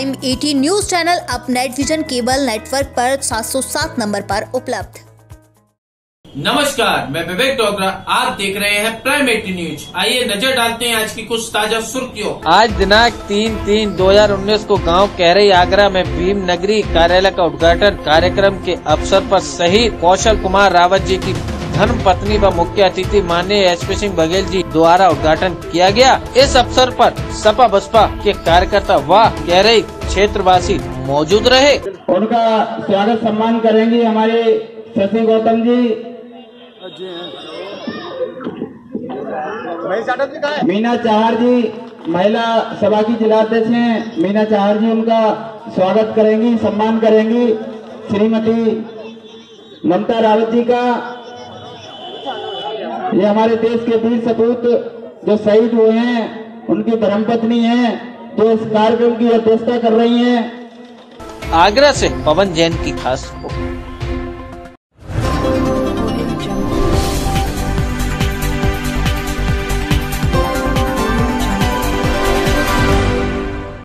Eighty news channel अब net vision cable network पर 707 number पर उपलब्ध। नमस्कार मैं विवेक डोगरा आप देख रहे हैं प्राइम एटी न्यूज़ आइए नज़र डालते हैं आज की कुछ ताज़ा सुर्खियों। आज दिनांक तीन तीन दो हज़ार उन्नीस को गाँव कैरई आगरा में भीम नगरी कार्यालय का उद्घाटन कार्यक्रम के अवसर पर शहीद कौशल कुमार रावत जी की धर्म पत्नी व मुख्य अतिथि माननीय एच पी सिंह बघेल जी द्वारा उद्घाटन किया गया। इस अवसर पर सपा बसपा के कार्यकर्ता व कैरई क्षेत्रवासी मौजूद रहे। उनका स्वागत सम्मान करेंगे हमारे शशि गौतम जी। मीना चाहर जी, महिला सभा की जिलाध्यक्ष हैं। मीना चाहर जी, उनका स्वागत करेंगी, सम्मान करेंगी। श्रीमती ममता रावत जी का ये हमारे देश के वीर सपूत जो शहीद हुए हैं, उनकी धर्मपत्नी है, जो इस कार्यक्रम की अध्यक्षता कर रही है। आगरा से पवन जैन की खास